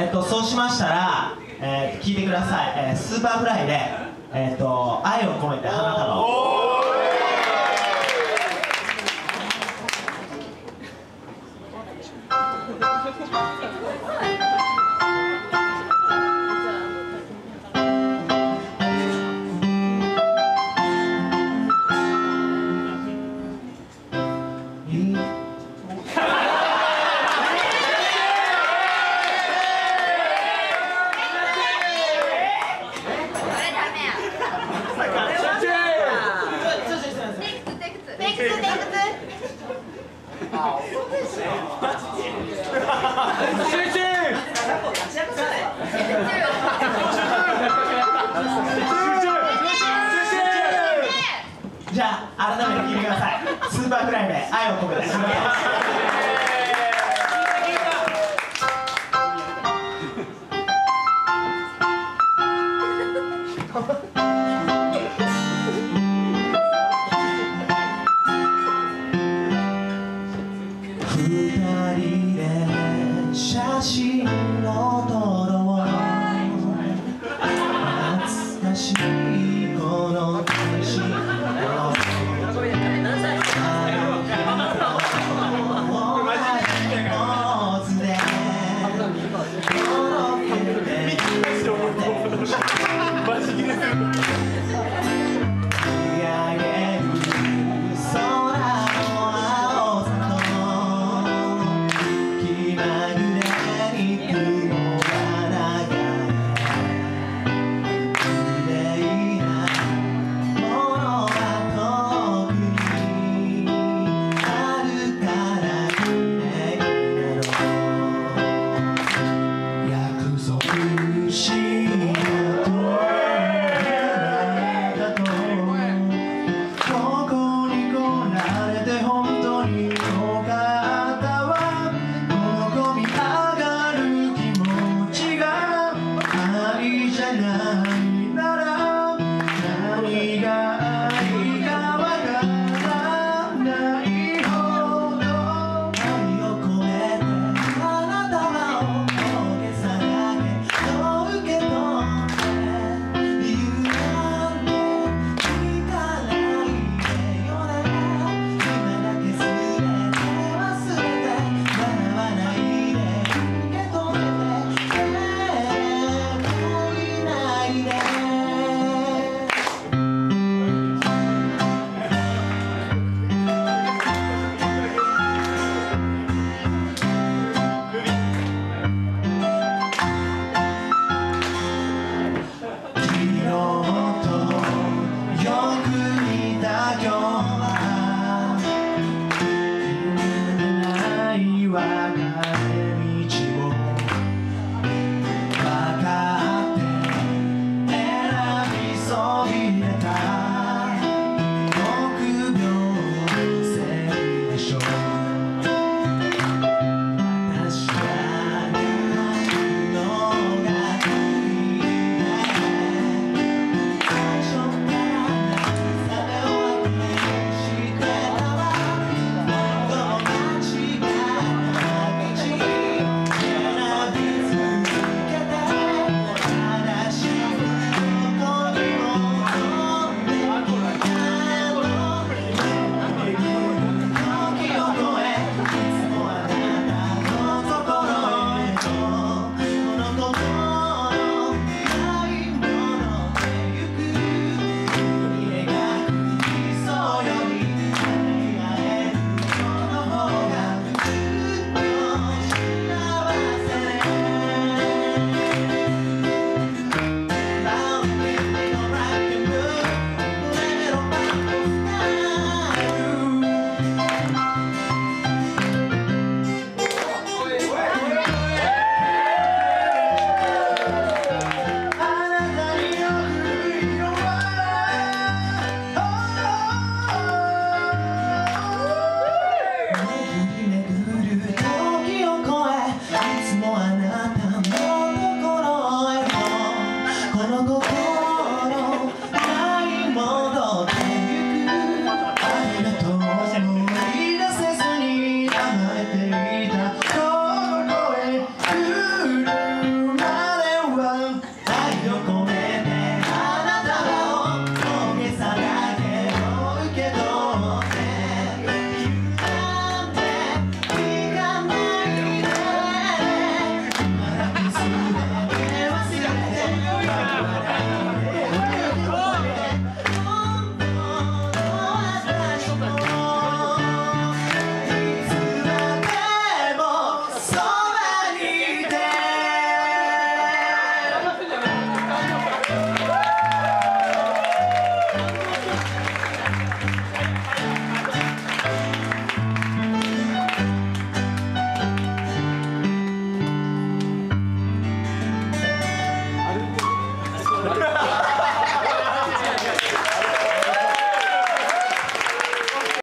えっとそうしましたら、えー、聞いてください、えー、 Superfly でえっと愛を込めて花束を。じフライで愛 she